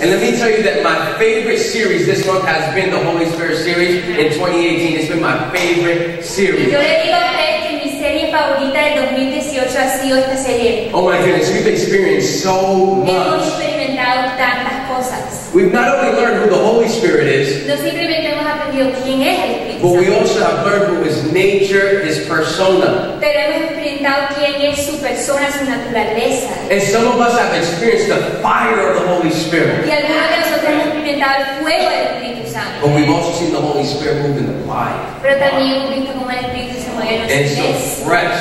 And let me tell you that my favorite series this month has been the Holy Spirit series in 2018. It's been my favorite series. yo le digo que mi serie favorita del 2018 ha sido esta serie. Oh my goodness, we've experienced so Hemos much. experimentado tantas cosas. We've not only learned who the Holy Spirit is, No simplemente hemos aprendido quién es el Espíritu but we also have learned who his nature, his persona. pero hemos experimentado quién es su persona, su naturaleza. And some of us have experienced the fire of the Holy Spirit. Y algunos de nosotros hemos experimentado el fuego del Espíritu Santo. But we've also seen the Holy Spirit move in the quiet. Pero también hemos visto cómo el Espíritu se mueve en los And so fresh.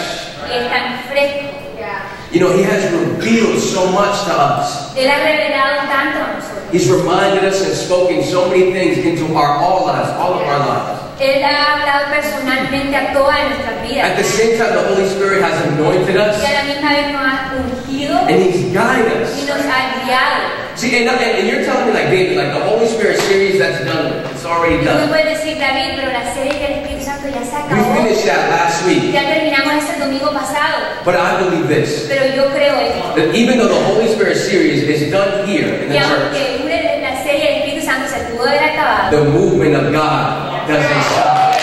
Y es tan fresco. You know, he has revealed so much to us. Él ha revelado tanto a nosotros. He's reminded us and spoken so many things into our all lives, all of our lives. Él ha hablado personalmente a todas nuestras At the same time, the Holy Spirit has anointed Y a us la misma vez nos ha ungido and He's guided y us. nos ha guiado. See, and, and and you're telling me, like David, like the Holy Spirit series, that's done. It's already Tú done. puedes decir, David, pero la serie del Espíritu Santo ya se We finished that last week. Ya terminamos ese domingo pasado. But I believe this Pero yo creo esto. that even though the Holy Spirit series is done here in the church, la serie del Espíritu Santo se pudo haber acabado, the movement of God doesn't stop.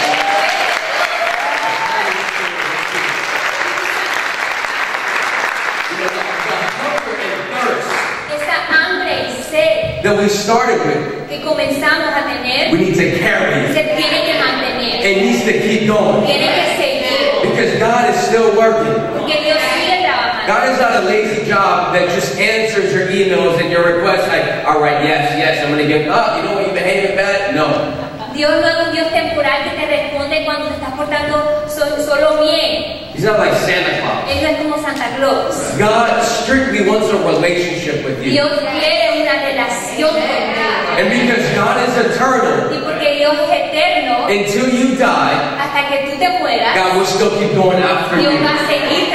You know, the- the hunger and thirst esa hambre y sed that we started with, que comenzamos a tener we need to carry. se tiene que mantener. It needs to keep going Tiene que seguir. because God is still working. Porque Dios sigue trabajando. God is not a lazy job that just answers your emails and your requests like, all right, yes, yes, I'm going to get up. You know what, you behaving bad? No. Dios no es un Dios temporal que te responde cuando te estás portando so- solo bien. He's not like Santa Claus. Él no es como Santa Claus. God strictly wants a relationship with you. Dios quiere una relación contigo. And because God is eternal, Y porque Dios es eterno, until you die, hasta que tú te mueras, God will still keep going after Dios you. va a seguir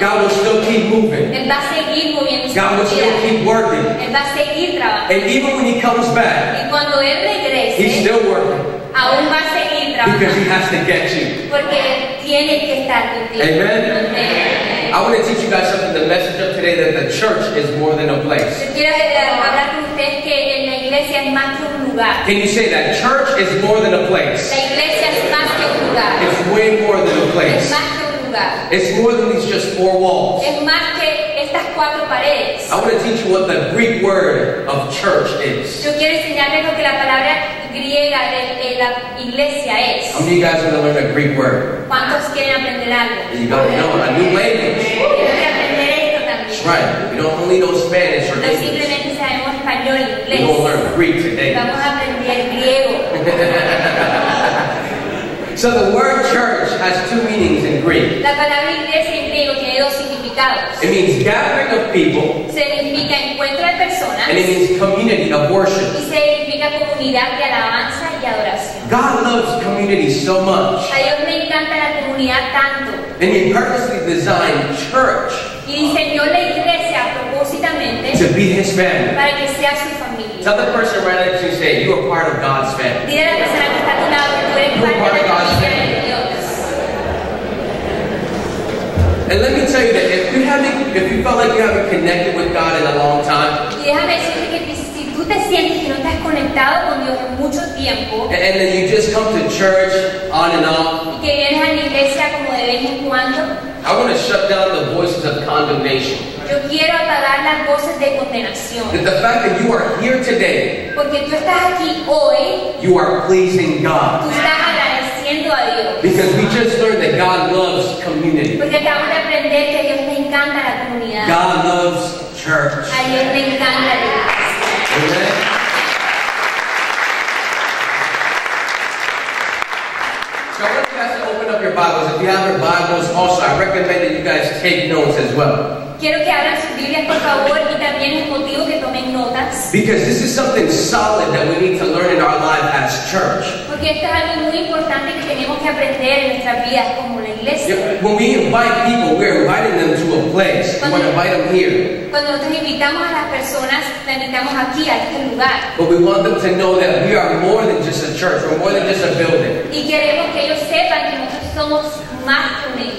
God will still keep moving. Él va a seguir moviendo God will still keep working. Él va a seguir trabajando. And even when He comes back, Y cuando Él regrese, He's still working aún va a seguir trabajando. because He has to get you. Porque tiene que estar contigo. Amen. Amén. I want to teach you guys something. The message of today that the church is more than a place. Quiero hablar con ustedes que la iglesia es más que un lugar. Can you say that? Church is more than a place. La iglesia es más que un lugar. It's way more than a Es place. más que un lugar. It's more than these just four walls. Es más que estas cuatro paredes. I want to teach you what the Greek word of church is. Yo quiero enseñarles lo que la palabra griega de, de la iglesia es. How many of you guys want to learn a Greek word? ¿Cuántos quieren aprender algo? You got to know a new language. That's right. We don't only know Spanish or English. simplemente sabemos español y We're going to learn Greek today. Vamos a aprender griego. So the word church has two meanings in Greek. La palabra iglesia en griego tiene dos significados. It means gathering of people, Significa encuentro de personas and it means community of worship. y significa comunidad de alabanza y adoración. God loves community so much, A Dios le encanta la comunidad tanto and He purposely designed church y diseñó la iglesia propósitamente to be His family. para que sea su familia. Tell the person right next to you, say, you are part of God's family. Dile a la persona que está a tu lado que tú eres parte de la familia de Dios. And let me tell you that if you haven't, if you felt like you haven't connected with God in a long time, Y déjame decirte que si tú te sientes que no estás conectado con Dios en mucho tiempo and, and then you just come to church on and off, y que vienes a la iglesia como de vez en cuando, I want to shut down the voices of condemnation. Yo quiero apagar las voces de condenación. That the fact that you are here today, Porque tú estás aquí hoy, you are pleasing tú God. estás agradeciendo a Dios. Because we just learned that God loves community. Porque acabamos de aprender que Dios le encanta la comunidad. God loves church. A Dios le encanta la iglesia. Amen. So I want you guys to open up your Bibles. If you have your Bibles, also I recommend that you guys take notes as well. Quiero que abran sus Biblias, por favor, y también les motivo que tomen notas. Because this is something solid that we need to learn in our life as church. Porque esto es algo muy importante que tenemos que aprender en nuestras vidas como la iglesia. Yeah, When we invite people, we're inviting them to a place. We want to invite them here. Cuando nosotros invitamos a las personas, la invitamos aquí, a este lugar. But we want them to know that we are more than just a church. We're more than just a building. Y queremos que ellos sepan que nosotros somos más que un edificio.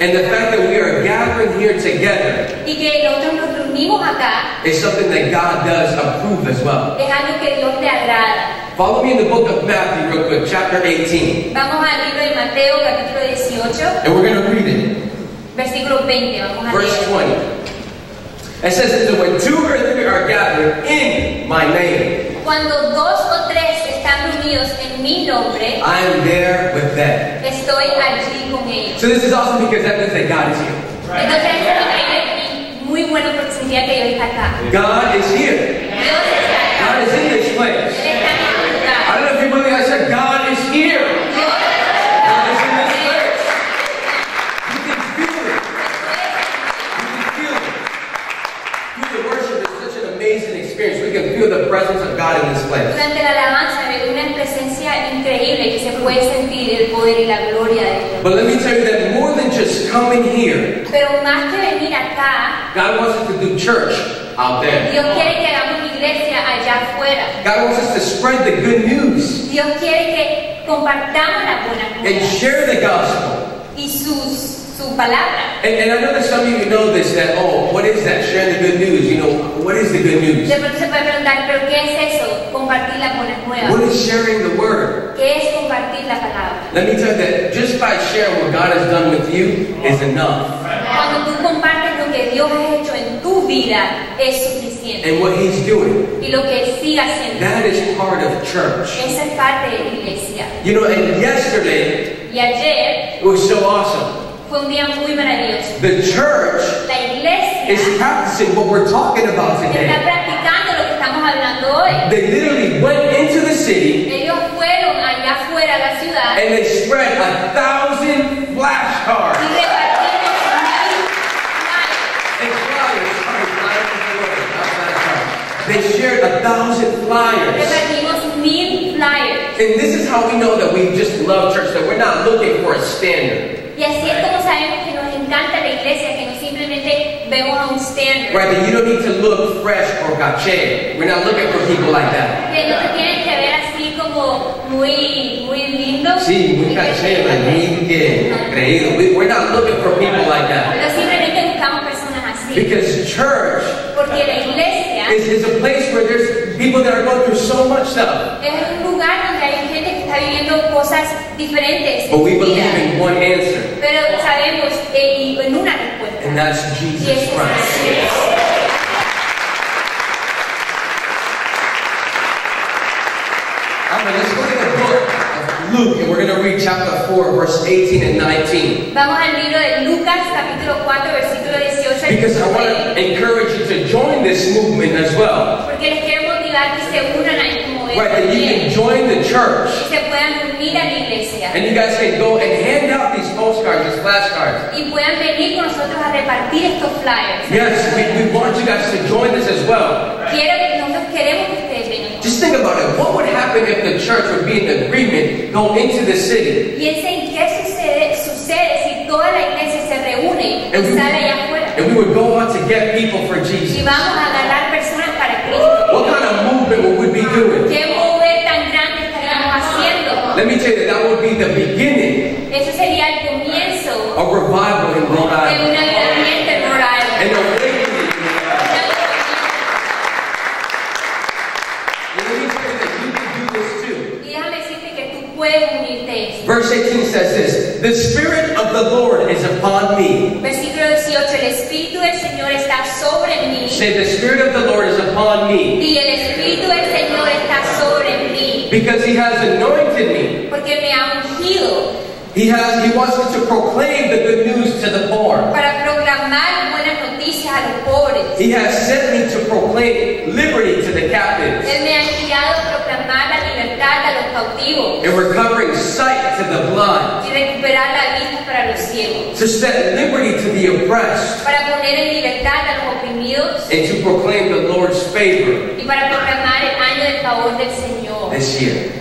And the fact that we are gathering here together Y que nosotros nos reunimos acá is something that God does approve as well. es algo que Dios le agrada. Follow me in the book of Matthew real quick, chapter 18. Vamos al libro de Mateo, capítulo 18, And we're going to read it. versículo 20. Vamos a Verse 20. It says that when two or three are gathered in my name, Cuando dos o tres en mi nombre, I am there with them. estoy allí con ellos. So this is awesome because that means that God is here. Entonces es increíble y muy bueno porque significa que Dios está acá. God is here. Dios está acá. God is in this place. Él está en este I don't know if you believe I said God is here. Dios God is in this está place. You can feel it. You can feel it. Through the worship is such an amazing experience. We can feel the presence of God in this place. Durante la alabanza hay una presencia increíble que se puede sentir el poder y la gloria de Dios. But let me tell you that more than just coming here, Pero más que venir acá, God wants us to do church out there. Dios quiere que hagamos iglesia allá afuera. God wants us to spread the good news Dios quiere que compartamos la buena and share the gospel. y sus, su palabra. And, and I know that some of you know this that, oh, what is that? Sharing the good news. You know, what is the good news? De pronto se puede preguntar, ¿pero qué es eso? Compartir la buena nueva. is sharing the word? ¿Qué es compartir la palabra? Let me tell you that just by sharing what God has done with you is enough. Cuando tú compartes lo que Dios ha hecho en tu vida, es suficiente. And what He's doing. Y lo que Él siga haciendo, That is part of church. esa es parte de la iglesia. You know, and yesterday Y ayer it was so awesome. fue un día muy maravilloso. The church La iglesia is practicing what we're talking about está today. practicando lo que estamos hablando hoy. They literally went into the city Ellos fueron allá afuera de la ciudad and they spread a thousand flashcards. y repartieron mil flyers. And flyers, sorry, flyers is the word, not flashcards. They shared a thousand flyers. Flyers. And this is how we know that we just love church, that we're not looking for a standard. Y así es como sabemos que nos encanta la iglesia, que no simplemente vemos a un standard. Right, that you don't need to look fresh or caché. We're not looking for people like that. Que no te tienes que ver así como muy, muy lindo. Sí, muy caché, like, muy que creído. We- We're not looking for people like that. Pero simplemente buscamos personas así. Because church Porque la iglesia is, is a place where there's people that are going through so much stuff. es un lugar donde hay gente que está viviendo cosas diferentes. But we believe in one answer, Pero sabemos eh, en, en una respuesta. and that's Jesus Christ. Jesús. Alright, let's go to the book of Luke, and we're going to read chapter 4, verse 18 and 19. Vamos al libro de Lucas, capítulo 4, versículo 18 al Because I want to encourage you to join this movement as well. Porque les quiero motivar que se unan ahí como Right, that you can join the church. y se puedan unir a la iglesia And you guys can go and hand out these postcards, these flashcards. y puedan venir con nosotros a repartir estos flyers. Yes, we, we want you guys to join this as well. Quiero que nosotros queremos que ustedes vengan. Just think about it. What would happen if the church would be in agreement, go into the city, Piensen qué sucede, sucede si toda la iglesia se reúne And y we- sale allá afuera and we would go out to get people for y Jesus? vamos a agarrar personas para Cristo. What kind of movement would we be doing? ¿Qué mover tan grande estaríamos haciendo? Let me tell you that that would be the beginning Eso sería el comienzo of revival in Rhode Island. un avivamiento en Rhode Island. And awakening. And let me tell you that you can do this too. Y déjame decirte que tú puedes unirte a eso. Verse 18 says this The Spirit of the Lord is upon me. Versículo 18, el Espíritu del Señor está sobre mí Say, The Spirit of the Lord is upon me. Y el Espíritu del Señor está sobre mí. Because He has anointed me. porque me ha ungido. He has He wants me to proclaim the good news to the poor. para proclamar buenas noticias a los pobres. He has sent me to proclaim liberty to the captives. Él me ha enviado a proclamar la libertad a los cautivos. And recovering sight to the blind, y recuperar la vista para los ciegos, to set liberty to the oppressed, para poner en libertad a los oprimidos and to proclaim the Lord's favor y para proclamar el año del favor del Señor this year.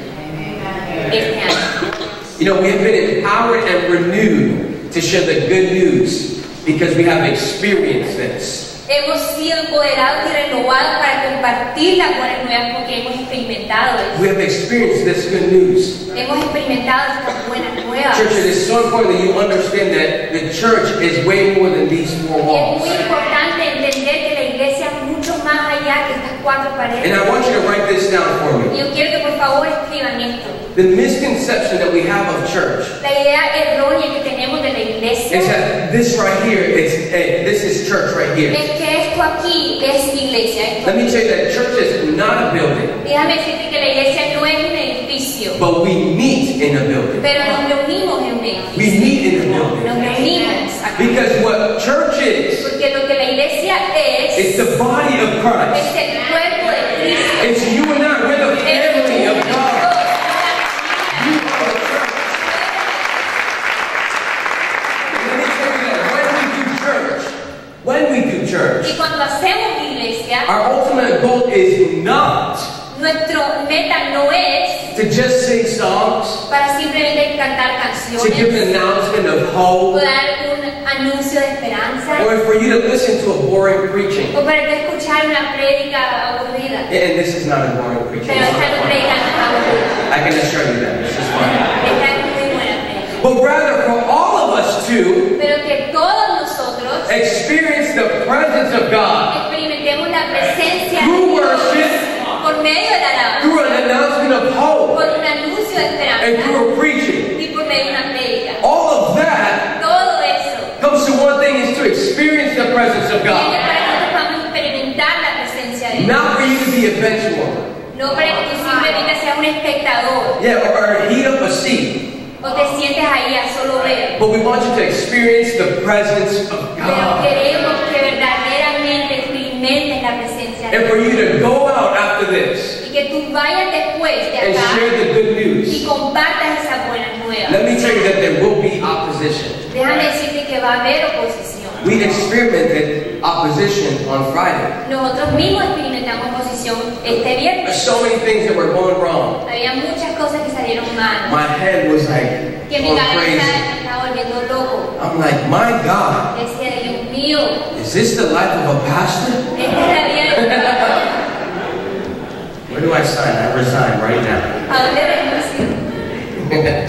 este año. You know, we have been empowered and renewed to share the good news because we have experienced this. Hemos sido empoderados y renovados para compartir las buenas nuevas porque hemos experimentado eso. We have experienced this good news. Hemos experimentado estas buenas nuevas. nuevas. Church, it is so important that you understand that the church is way more than these four Y es walls. muy importante entender que la iglesia es mucho más estas cuatro And. I want you to write this down for Y me. yo quiero que por favor escriban esto. The misconception that we have of church La idea errónea que tenemos de la iglesia is that this right here is eh, this is church right here. es que esto aquí es iglesia. Let me tell you that church is not a building, Déjame decirte que la iglesia no es un edificio, but we meet in a building. pero nos reunimos en un edificio. We meet in a building. Nos reunimos. Because what church is, Porque lo que la iglesia es, it's the body of es Christ. el cuerpo de Cristo. It's you and I. We're the Es family of God. tú, You are the church. Let me tell you that when we do church, when we do Y church, cuando hacemos iglesia, our ultimate goal is not nuestro meta no es to just sing songs, para simplemente cantar to give an announcement of hope, dar un anuncio de esperanza or for you to listen to a boring preaching. o para una prédica. And this is not a boring preaching. Pero It's esta no not prédica fun. no es aburrida. I can assure you that. This is fun. Esta es muy buena prédica. But rather for all of us to Pero que todos nosotros experience the presence of God experimentemos la presencia de through worship, por medio de la alabanza, through an announcement of hope, por un de and through a preaching. Y por medio de una prédica. All of that Todo eso comes to one thing is to experience the presence of God. para que nosotros podamos experimentar la presencia de Dios. Not for you to be a bench warmer. No para que tú simplemente seas un espectador Yeah, or heat up a seat. o te sientes ahí a solo ver. But we want you to experience the presence of God. Pero queremos que verdaderamente experimentes la presencia de Dios. And for you to go out after this Y que tú vayas después de and acá share the good y compartas esas buenas Let me tell you that there will be opposition. Déjame decirte que va a haber oposición. We experimented opposition on Friday. Nosotros mismos experimentamos oposición este There's so many things that were going wrong. Había muchas cosas que salieron mal. My head was like Que mi cabeza crazy. estaba volviendo loco. I'm like, my God, Decía, Dios mío, is this the life of a pastor? esta es la vida de un pastor. Where do I sign? I resign right now.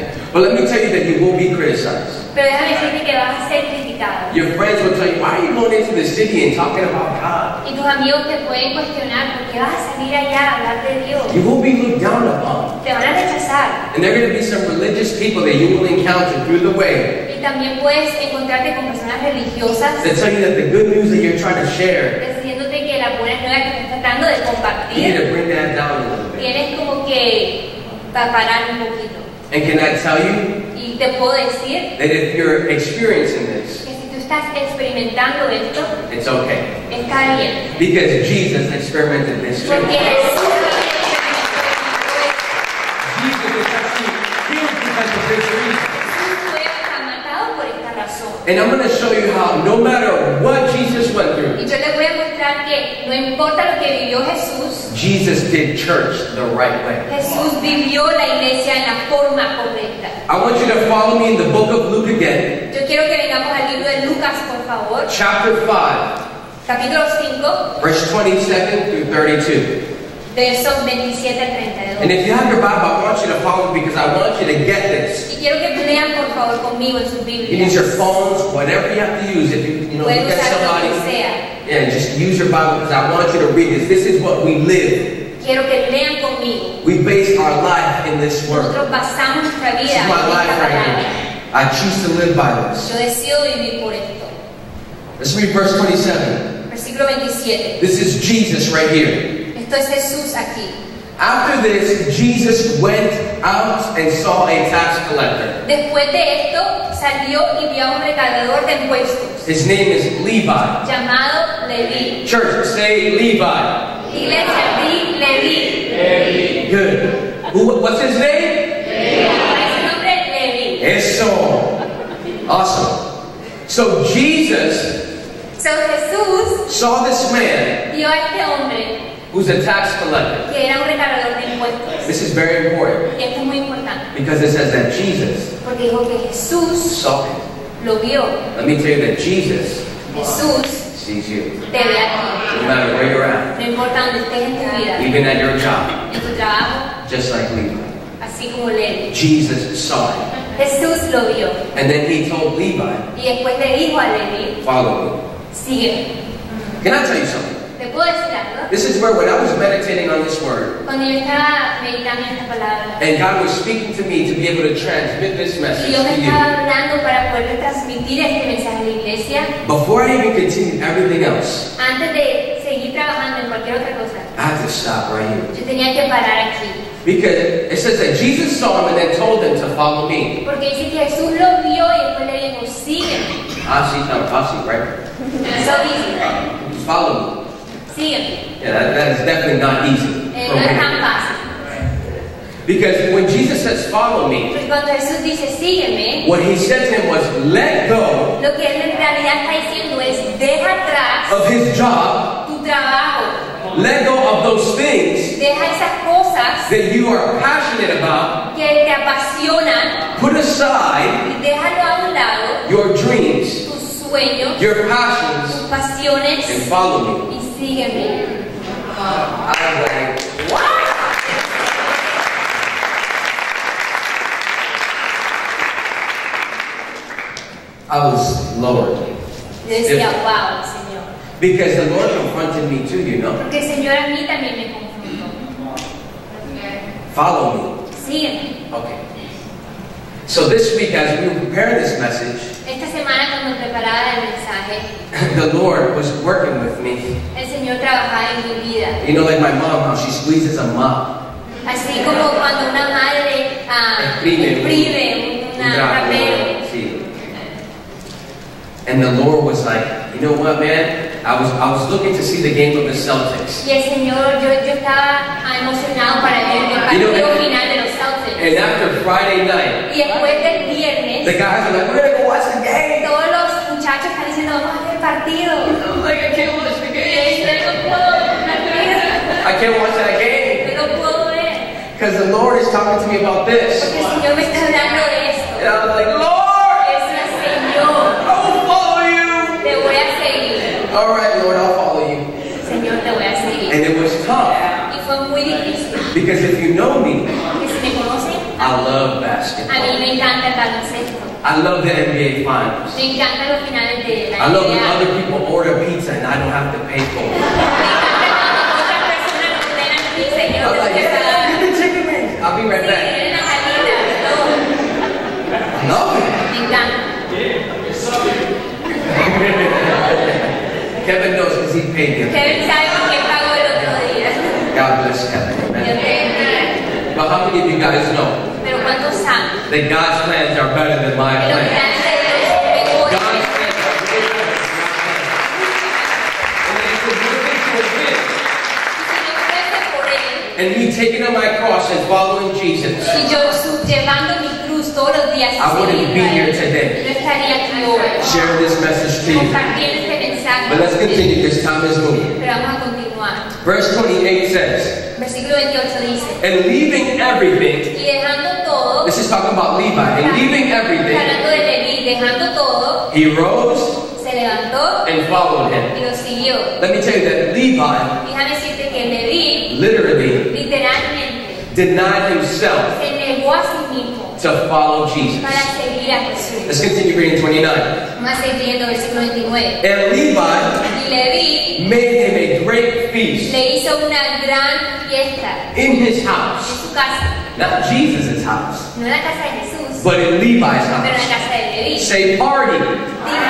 But let me tell you that you will be criticized. Pero déjame decirte que vas a ser criticado. Your friends will tell you, why are you going into the city and talking about God? Y tus amigos te pueden cuestionar por qué vas a salir allá a hablar de Dios. You will be looked down upon. Te van a rechazar. And there are going to be some religious people that you will encounter through the way Y también puedes encontrarte con personas religiosas that tell you that the good news that you're trying to share, diciéndote que la buena nueva que estás tratando de you need compartir to bring that down a little bit. tienes como que pa- parar un poquito. And can I tell you Y te puedo decir that if you're experiencing this, que si tú estás experimentando esto, it's okay. está bien. Because Jesus experimented this too. Porque Jesús Jesus is actually killed because of this reason. fue matado por esta razón. And I'm going to show you how no matter what Jesus went through, importa lo que vivió Jesús, Jesus did church the right way. Jesús vivió la iglesia en la forma correcta. I want you to follow me in the book of Luke again, Yo quiero que vengamos al libro de Lucas, por favor, chapter 5, capítulo 5, verse 27 through 32. Versos 27 al 32. And if you have your Bible, I want you to follow me because I want you to get this. Y quiero que lean por favor conmigo en sus You use your phones, whatever you have to use. If you, you know, look at usar lo que somebody, yeah, just use your Bible because I want you to read this. This is what we live. Quiero que lean conmigo. We base our life in this word. Nosotros basamos nuestra This is my life right here. I choose to live by this. Yo decido vivir por esto. Let's read verse 27. Versículo 27. This is Jesus right here. Esto es Jesús aquí. After this, Jesus went out and saw a tax collector. Después de esto, salió y vio a un recaudador de impuestos, His name is Levi. llamado Leví. Church, say Levi. Iglesia, di Leví. Good. Who, what's his name? ¿Cuál es su nombre? Leví. Eso. Awesome. So Jesus So, Jesús saw this man vio a este hombre who's a tax collector. que era un recaudador de impuestos. This is very important Y esto es muy importante, because it says that Jesus porque dijo que Jesús saw him. lo vio. Let me tell you that Jesus Jesús sees you. te ve aquí. No matter where you're at, No importa dónde estés en tu vida, even at your job, en tu trabajo, just like Levi. así como Levi. Jesus saw him. Jesús lo vio And then he told Levi, y después le dijo a Levi, Follow me. Can I tell you something? ¿Te puedo decir algo? This is where, when I was meditating on this word, Cuando yo estaba meditando en esta palabra, and God was speaking to me to be able to transmit this message y Dios me to estaba you, hablando para poder transmitir este mensaje a la iglesia, before I even continued everything else, antes de seguir trabajando en cualquier otra cosa, I had to stop right here. yo tenía que parar aquí. Because it says that Jesus saw him and then told him to follow me. Porque dice que Jesús lo vio y después le dijo, sígueme. I see, no, I see, right? So easy. Follow me. Yeah, that, that is definitely not easy. Eh, no es tan fácil. Because when Jesus says follow me, Porque cuando Jesús dice, sígueme, what he said to him was let go lo que él en realidad está diciendo es, deja atrás of his job, tu trabajo. let go of those things Deja esas cosas that you are passionate about, que te apasionan put aside y déjalo a un lado, your dreams, tus sueños, your passions, tus pasiones and follow me. Sígueme. I was? I was lowered Yo decía, wow, Señor. because the Lord confronted me too, you know. Porque el Señor a mí también me confrontó. Follow Sígueme. me. Okay. So this week, as we preparing this message, Esta semana cuando preparaba el mensaje, the Lord was working with me. el Señor trabajaba en mi vida. You know, like my mom, how she squeezes a mop. Así como cuando una madre ah, Exprime exprime una rapero. sí. And the Lord was like, you know what, man? I was I was looking to see the game of the Celtics. Y el Señor, yo, yo estaba emocionado para ver el You know, partido and- final de los Celtics. And after Friday night, Y después del the guys are like, we're gonna go watch the game. Muchachos están diciendo, vamos a ver el partido. I like, I can't watch the game. yo no puedo ver, I can't watch that game. no puedo ver. Because the Lord is talking to me about this. Porque el Señor me está hablando de esto. And I was like, Lord, Y decía, Señor, I will follow you. te voy a seguir. All right, Lord, I'll follow you. Señor, te voy a seguir. And it was tough. Y fue muy difícil. Because if you know me, Porque si me conocen, I love a mí basketball. me encanta el baloncesto. I love the NBA finals. Me encantan los finales de la I love when other people order pizza and I don't have to pay for it. Me encanta cuando otras personas ordenan pizza I'm tengo like, que yeah, pagar. give me chicken wings. I'll be right back. tienen las alitas y todo. I love it. Me encanta. Kevin knows because he paid me. Kevin sabe por qué pagó el otro día. God bless Kevin. Amen. But how many of you guys know Pero ¿cuántos saben that God's plans are better than my plans? planes de Dios son mejores? God's plans are way better than my plans. And it's a good thing to admit. Si yo fuese por él And me taking up my cross and following Jesus, y yo sub- llevando mi cruz todos los días y I wouldn't be here today. yo estaría aquí hoy share this message to you. compartiendo este mensaje. But let's continue because time is moving. Pero vamos a continuar. Verse 28 says, Versículo 28 dice, And leaving everything, todo, this is talking about Levi, and leaving everything, hablando de Leví, dejando todo, he rose se levantó and followed him. y lo siguió. Let me tell you that Levi Déjame decirte que Leví literally literalmente denied himself se negó a sí mismo to follow Jesus. para seguir a Jesús. Let's continue reading 29. Vamos a versículo 29. And Levi Y made him a great feast le hizo una gran fiesta in his en house. su casa. Not Jesus' house, No en la casa de Jesús, but in Levi's pero en la house. casa de Leví. Say party.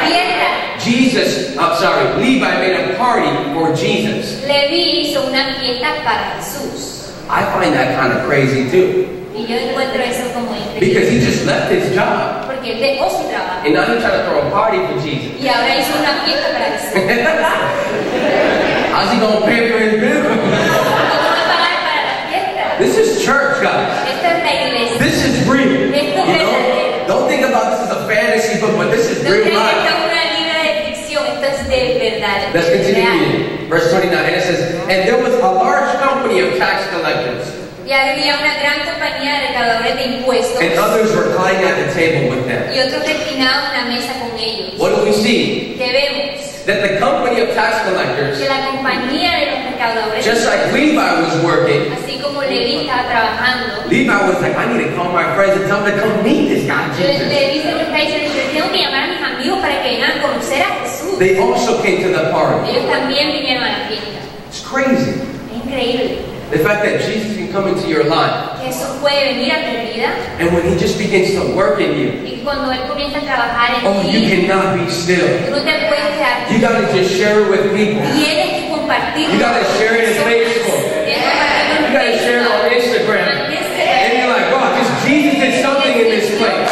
Fiesta. Jesus, I'm sorry, Levi made a party for Jesus. Leví hizo una fiesta para Jesús. I find that kind of crazy too. Y yo encuentro eso como Because he just left his job. Porque él dejó su trabajo. And now he's trying to throw a party for Jesus. Y ahora hizo una fiesta para Jesús. How's he going to pay for his bill? ¿Cómo va a pagar para la fiesta? This is church, guys. Esto es la iglesia. This is real. You know? Don't think about this as a fantasy book, but this is No real life. esto es una libra de ficción, esto es de verdad. Let's continue reading. Verse 29, and it says, And there was a large company of tax collectors, Y había una gran compañía de recaudadores de impuestos and others were reclining at the table with them. y otros reclinados en la mesa con ellos. What do we see? Que vemos That the company of tax collectors, que la compañía de los recaudadores, just like Levi was working, así como Levi estaba trabajando. Levi was like, I need to call my friends and tell them to come meet this guy, Jesus. le dice que está diciendo, yo tengo que llamar a mis amigos para que vengan a conocer a Jesús. They also came to the party. Ellos también vinieron a la fiesta. It's crazy. Es increíble The fact that Jesus can come into your life, Jesús puede venir a tu vida and when He just begins to work in you, y cuando Él comienza a trabajar en oh, you cannot be still. tú no te puedes quedar. You gotta just share it with people. Tienes que compartirlo. You gotta share it in. Facebook. Tienes que compartirlo en You gotta share it on Instagram. And you're like, wow, just Jesus did something in this place.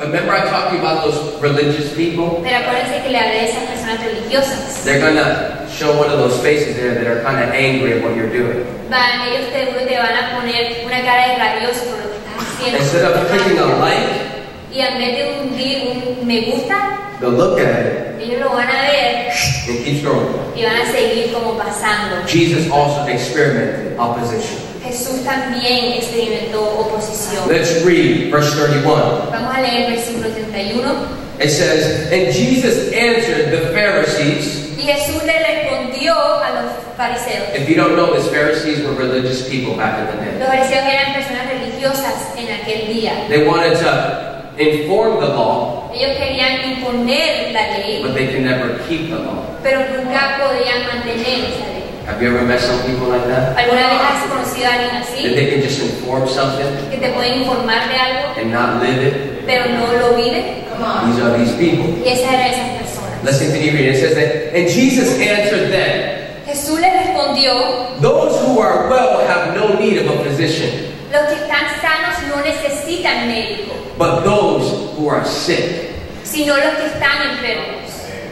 Remember I talked to you about those religious people? Pero acuérdense que le hablé de esas personas religiosas. They're gonna show one of those faces there that are kind of angry at what you're doing. Van, ellos te, te van a poner una cara de rabioso por lo que estás haciendo. Instead of clicking a like, Y en vez de hundir un me gusta, they'll look at it ellos lo van a ver and keep scrolling. y van a seguir como pasando. Jesus also experimented opposition. Jesús también experimentó oposición. Let's read verse 31. Vamos a leer el versículo 31. It says, And Jesus answered the Pharisees. Y Jesús le respondió a los fariseos. If you don't know this, Pharisees were religious people back in the day. Los fariseos eran personas religiosas en aquel día. They wanted to inform the law, Ellos querían imponer la ley, but they could never keep the law. pero nunca podían mantener esa ley. Have you ever met some people like that? ¿Alguna vez has conocido a alguien That they can just inform something Que te puede informar de algo, and not live it? pero no lo vive. These are these people. Y esas eran esas personas. Let's continue reading. It says that, and Jesus answered them, Jesús les respondió, Those who are well have no need of a physician, los que están sanos no necesitan médico, but those who are sick. sino los que están enfermos.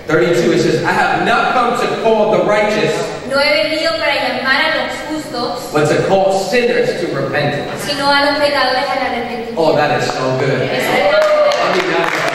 32, it says, I have not come to call the righteous, No he venido para llamar a los justos, but to call sinners to repentance. sino a los pecadores al arrepentimiento. Oh, that is so good. Eso es tan bueno. I mean, that is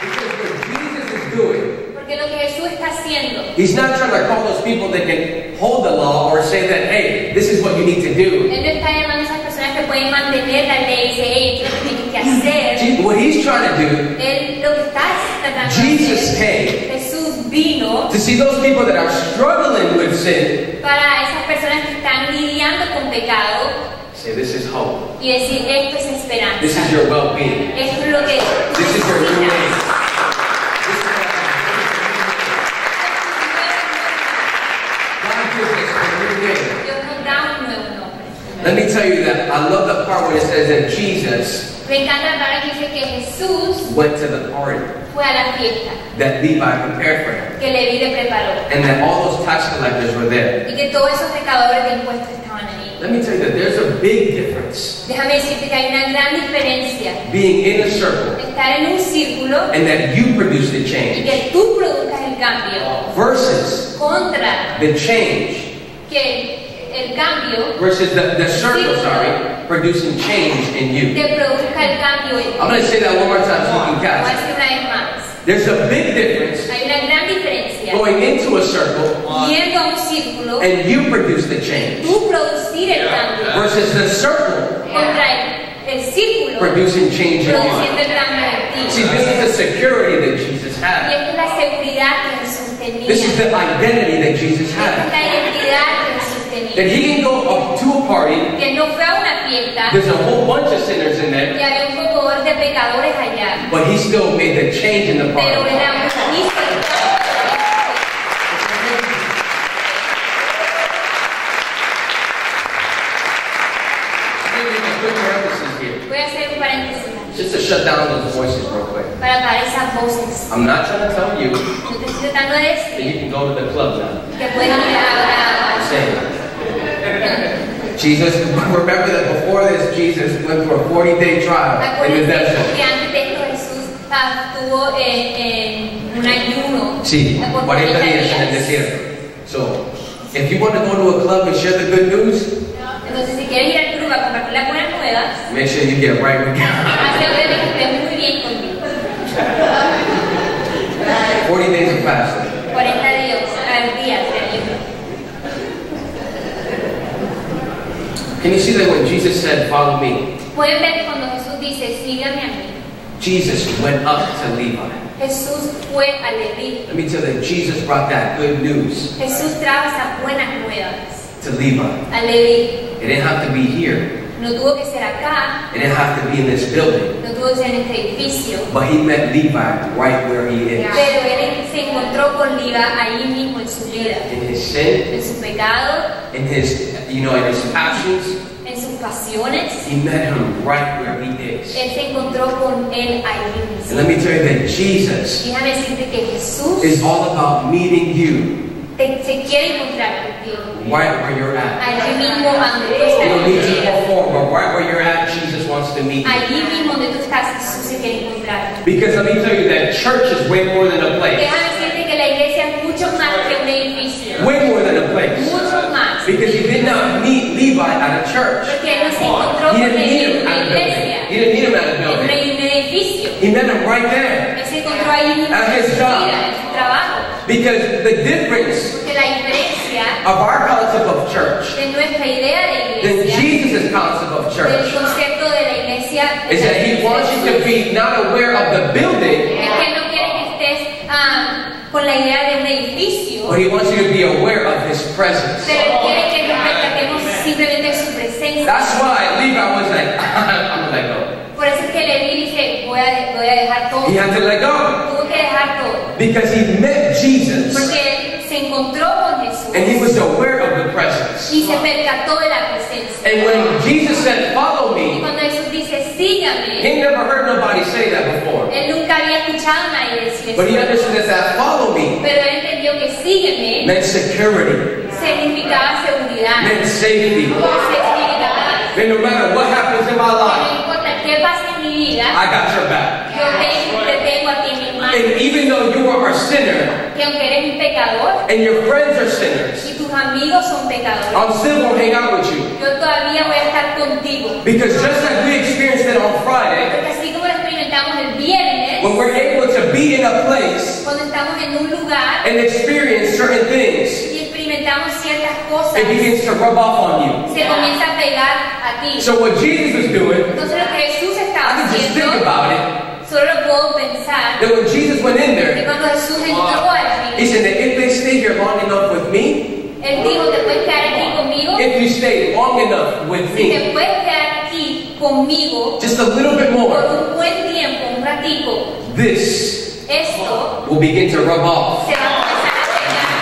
Because what Jesus is doing, Porque lo que Jesús está haciendo, He's not trying to call those people that can hold the law or say that, hey, this is what you need to do. Él no está llamando a esas personas que pueden mantener la ley y hey, esto es lo que tienes que hacer. What He's trying to do, Él lo que está tratando Jesus came Jesús vino to see those people that are struggling with sin, para esas personas que están lidiando con pecado say, this is hope. y decir, esto es esperanza. This is your well-being. Esto es lo que This is your new name. necesitas. God gives us a new name. Dios nos da un nuevo nombre. Let me tell you that I love the part where it says that Jesus Me encanta la palabra que dice que Jesús went to the party fue a la fiesta that Levi prepared for him, que Levi le preparó and that all those tax collectors were there. y que todos esos de impuestos estaban ahí. Let me tell you that there's a big difference Déjame decirte que hay una gran diferencia being in a circle de estar en un círculo and that you produce the y change que tú produzcas el cambio versus contra the change que el cambio versus the, the circle, sorry, producing change in you. te produzca el cambio en. I'm going to say that one more time so you can catch it. decir una vez más. There's a big difference Hay una gran diferencia going into a circle yendo a un círculo, and you produce the change tú producir el cambio versus the circle contra el, el círculo producing change in you. produciendo el cambio en ti. See, this is the security that Jesus Y had. esta es la seguridad que Jesús tenía. This is the identity that Jesus Esta had. la identidad que Jesús That he can go up to a party, Que no fue a una fiesta there's a whole bunch of sinners in there, y había un poco de pecadores allá. but he still made the change in the Pero party. era un hizo el cambio. Let me make a quick parenthesis here, Voy a hacer un paréntesis just to shut down those voices real quick. para parar esas voces. I'm not trying to tell you Yo te estoy tratando de that you can go to the club now. que pueden ir ahora I'm saying. Jesus, remember that before this, Jesus went through a 40 day trial in the desert. que antes de esto Jesús estuvo en, en un ayuno Sí, por 40 días en el desierto. So, if you want to go to a club and share the good news, Entonces, si quieres ir al club a compartir las buenas nuevas, make sure you get right with God. asegúrate que estés muy bien conmigo. 40 days of fasting. 40 días, ah, días de ayuno. Can you see that when Jesus said, Follow me, Pueden ver cuando Jesús dice, sígame a mí. Jesus went up to Levi. Jesús fue a Leví. Let me tell you, Jesus brought that good news Jesús trajo esas buenas nuevas to Levi. a Leví. It didn't have to be here. No tuvo que ser acá, It didn't have to be in this building. no tuvo que ser en este edificio. But he met Levi right where he is. Pero él se encontró con Liga ahí mismo en su vida, In his sin, en su pecado, in his, you know, in his passions, en sus pasiones. he met him right where he is. Él se encontró con él ahí And let me tell you that Jesus Déjame decirte que Jesús is all about meeting you te, se quiere encontrar contigo. right where you're at. Allí mismo donde tú You don't need to estás. perform, but right where you're at, Jesus wants to meet you. Allí mismo donde tú estás, Jesús se quiere encontrar. Because let me tell you that church is way more than a place. Déjame decirte que la iglesia es mucho más que un edificio. Way more than a place. Because he did not meet Levi at a church. Porque él no se encontró He con meet en him una at a building. iglesia, He didn't meet him at a en un building. edificio. He met him right there. Él se encontró ahí At his job. en su trabajo. Because the difference Porque la diferencia of our concept of church de nuestra idea de than Jesus' concept of del church concepto de la iglesia, is that he wants you to be not aware of the building, es que no quiere que estés ah, con la idea de un edificio, but he wants you to be aware presence. pero quiere que nos percatemos simplemente de su presencia. That's why Levi was like, I'm gonna let go. Por eso es que Levi dice, voy a, voy a dejar todo. He had to let go Tuvo que dejar todo. because he met Jesus Porque se encontró con Jesús and he was aware of the presence. y se percató de la presencia. And when Jesus said, Follow Y me, cuando Jesús dice, sígame, he never heard nobody say that before. él nunca había escuchado a nadie decir But he understood that that follow me Pero él entendió que sígueme meant security, significaba seguridad, meant safety. seguridad. And no matter what happens in my life, qué pase en mi vida, I got your back. yo te, te tengo a ti en mi mano. And even though you are a sinner Que aunque eres un pecador and your friends are sinners, y tus amigos son pecadores, I'm still gonna hang out with you. yo todavía voy a estar contigo. Because just like we experienced it on Friday, Porque así como lo experimentamos el viernes, when we're able to be in a place cuando estamos en un lugar and experience certain things, y experimentamos ciertas cosas, it begins to rub off on you. se comienza a pegar a ti. So what Jesus was doing, Entonces lo que Jesús I estaba can just think about it. solo puedo pensar, That when Jesus went in que there, cuando Jesús entró he said that if they stay here long enough with me, Él dijo, te puedes quedar aquí conmigo, if you stay long enough with si te me, puedes quedar aquí conmigo just a little bit por more, un buen tiempo, un ratico, this esto will begin to rub off. se va a comenzar a pegar.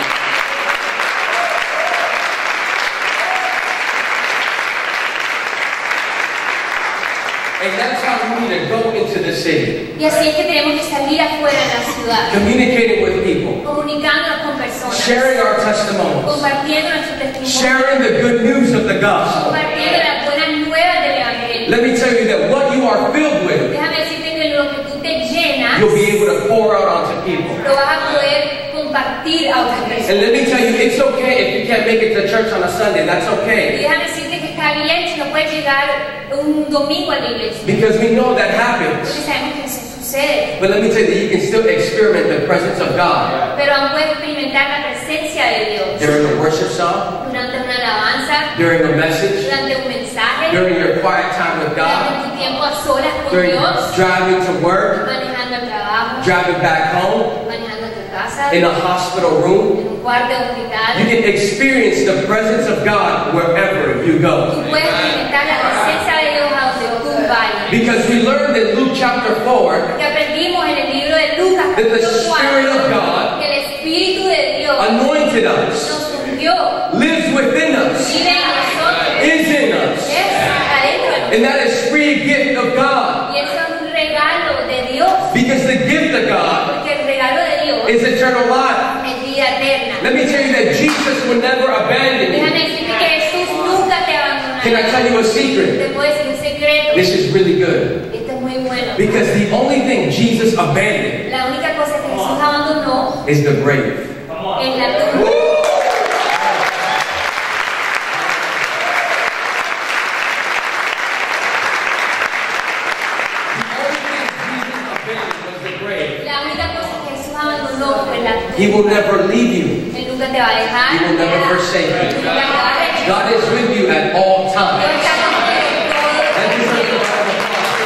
And that's how we need to go into the city, Y así es que tenemos que salir afuera de la ciudad, communicating with people, comunicándonos con personas, sharing our testimonies, compartiendo nuestro testimonio, sharing the good news of the gospel. compartiendo las buenas nuevas del Evangelio. Let me tell you that what you are filled with, Déjame decirte que lo que tú te llenas, you'll be able to pour out onto people. lo vas a poder compartir a otras personas. And let me tell you, it's okay if you can't make it to church on a Sunday. That's okay. déjame decirte que está bien si no puedes llegar un domingo a la iglesia. Because we know that happens. Porque sabemos que sucede. But let me tell you that you can still experiment the presence of God. Pero aún puedes experimentar la presencia de Dios. During a worship song, durante una alabanza, during a message, durante un mensaje, during your quiet time with God, durante tu tiempo a solas con during Dios, driving to work, manejando al trabajo, driving back home, manejando a tu casa, in a hospital room. en un cuarto de You can experience the presence of God wherever you go. puedes experimentar la presencia de Dios a Because we learned in Luke chapter 4 Que aprendimos en el libro de Lucas, that the Spirit of God que el Espíritu de Dios anointed us, nos ungió, lives within us, vive en nosotros, is in us. es adentro. And that is free gift of God. Y eso es un regalo de Dios, Because the gift of God porque el regalo de Dios is eternal life. es vida eterna. Let me tell you that Jesus will never abandon Déjame you. decirte que Jesús nunca te Can I tell you a Te secret? puedo decir un secreto. This is really good. Es muy bueno. Because the only thing Jesus abandoned La única cosa que Jesús abandonó is the grave. es la tumba. The only thing Jesus abandoned was the grave. La única cosa que Jesús abandonó fue la tumba. He will never leave you. Él nunca te va a dejar. He will never forsake you. Nunca te va a rechazar. God is with you at all Dios times. está contigo en todo That is what the tiempo. Bible calls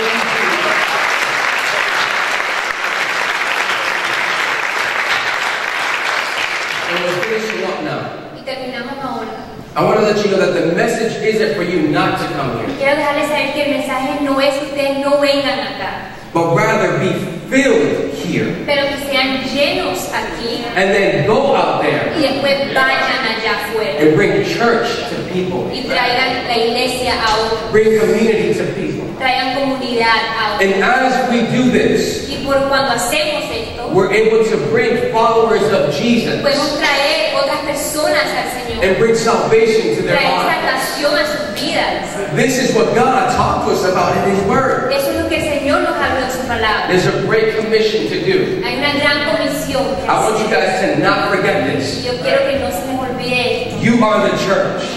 terminamos ahora. I want to let you know that the message isn't for you not to come here, Quiero dejarles saber que el mensaje no es ustedes no vengan acá, but rather be filled here. Pero que sean llenos aquí. And then go out there y después vayan allá afuera. and bring church to people, y traigan la iglesia a otros, bring community to people. traigan comunidad a otros. And as we do this, Y por cuando hacemos esto, we're able to bring followers of Jesus podemos traer otras personas al Señor, and bring salvation to their lives. salvación a sus vidas. This is what God talked to us about in His Word. Eso es lo que el Señor nos habló en su palabra. There's a great commission to do. Hay una gran comisión que I want you guys to not forget this. Y yo quiero que no se les olvide esto. You are the church.